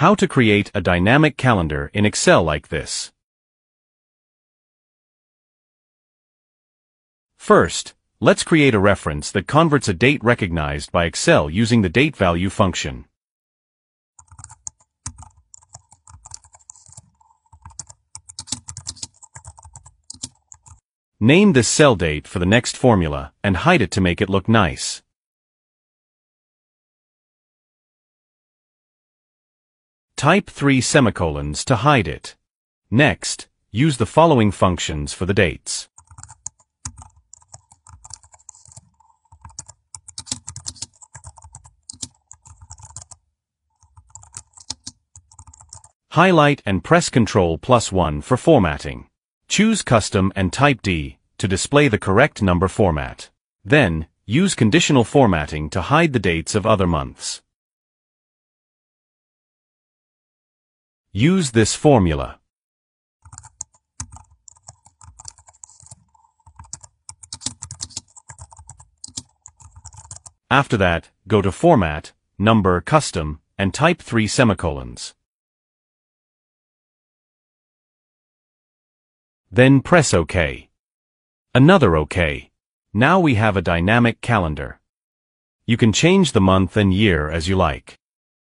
How to create a dynamic calendar in Excel like this. First, let's create a reference that converts a date recognized by Excel using the date value function. Name this cell date for the next formula and hide it to make it look nice. Type 3 semicolons to hide it. Next, use the following functions for the dates. Highlight and press Ctrl plus 1 for formatting. Choose Custom and type D to display the correct number format. Then, use conditional formatting to hide the dates of other months. Use this formula. After that, go to Format, Number Custom, and type 3 semicolons. Then press OK. Another OK. Now we have a dynamic calendar. You can change the month and year as you like.